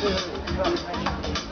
就是我，